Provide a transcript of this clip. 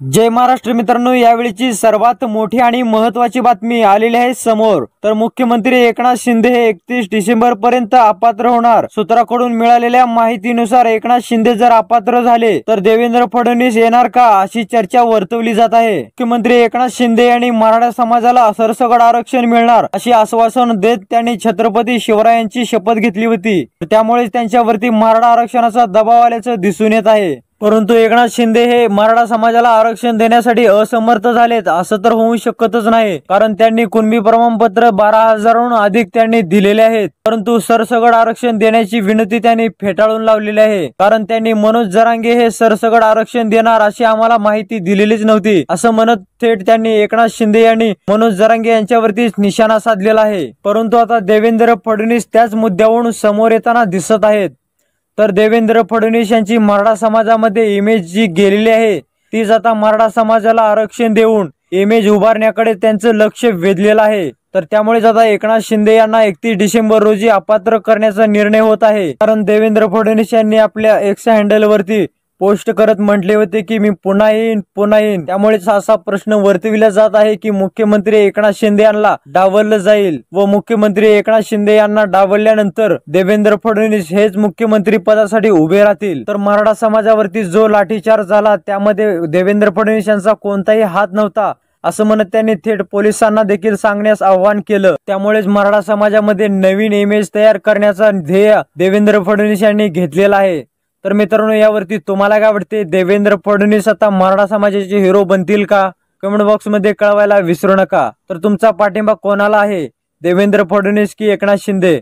जय महाराष्ट्र मित्रांनो यावेळीची सर्वात मोठी आणि महत्वाची बातमी आलेली आहे समोर. तर मुख्यमंत्री एकनाथ शिंदे हे एकतीस डिसेंबर पर्यंत अपात्र होणार. सूत्राकडून मिळालेल्या माहितीनुसार एकनाथ शिंदे जर अपात्र झाले तर देवेंद्र फडणवीस येणार का अशी चर्चा वर्तवली जात आहे. मुख्यमंत्री एकनाथ शिंदे यांनी मराठा समाजाला सरसगड आरक्षण मिळणार अशी आश्वासन देत त्यांनी छत्रपती शिवरायांची शपथ घेतली होती. त्यामुळे त्यांच्यावरती मराठा आरक्षणाचा दबाव आल्याचं दिसून येत आहे. परंतु एकनाथ शिंदे हे मराठा समाजाला आरक्षण देण्यासाठी असमर्थ झालेत असं तर होऊ शकतच नाही कारण त्यांनी कुणबी प्रमाणपत्र बारा हजारहून अधिक त्यांनी दिलेले आहेत. परंतु सरसगड आरक्षण देण्याची विनंती त्यांनी फेटाळून लावलेली आहे कारण त्यांनी मनोज जरांगे हे सरसगड आरक्षण देणार अशी आम्हाला माहिती दिलेलीच नव्हती असं म्हणत थेट त्यांनी एकनाथ शिंदे यांनी मनोज जरांगे यांच्यावरती निशाणा साधलेला आहे. परंतु आता देवेंद्र फडणवीस त्याच मुद्द्यावरून समोर येताना दिसत आहेत. तर देवेंद्र फडणवीस यांची मराठा समाजामध्ये इमेज जी गेलेली आहे तीच आता मराठा समाजाला आरक्षण देऊन इमेज उभारण्याकडे त्यांचं लक्ष वेधलेलं आहे. तर त्यामुळेच आता एकनाथ शिंदे यांना एकतीस डिसेंबर रोजी अपात्र करण्याचा निर्णय होत आहे. कारण देवेंद्र फडणवीस यांनी आपल्या एक्स हँडल वरती पोस्ट करत म्हटले होते की मी पुन्हा येईन पुन्हा येईन. त्यामुळेच असा प्रश्न वर्तविला जात आहे की मुख्यमंत्री एकनाथ शिंदे यांना डावललं जाईल व मुख्यमंत्री एकनाथ शिंदे यांना डावलल्यानंतर देवेंद्र फडणवीस हेच मुख्यमंत्री पदासाठी उभे राहतील. तर मराठा समाजावरती जो लाठीचार झाला त्यामध्ये देवेंद्र फडणवीस यांचा कोणताही हात नव्हता असं म्हणत त्यांनी थेट पोलिसांना देखील सांगण्यास आवाहन केलं. त्यामुळेच मराठा समाजामध्ये नवीन इमेज तयार करण्याचा ध्येय देवेंद्र फडणवीस यांनी घेतलेला आहे. तर मित्रांनो यावरती तुम्हाला काय वाटते? देवेंद्र फडणवीस आता मराठा समाजाचे हिरो बनतील का? कमेंट बॉक्समध्ये कळवायला विसरू नका. तर तुमचा पाठिंबा कोणाला आहे? देवेंद्र फडणवीस की एकनाथ शिंदे?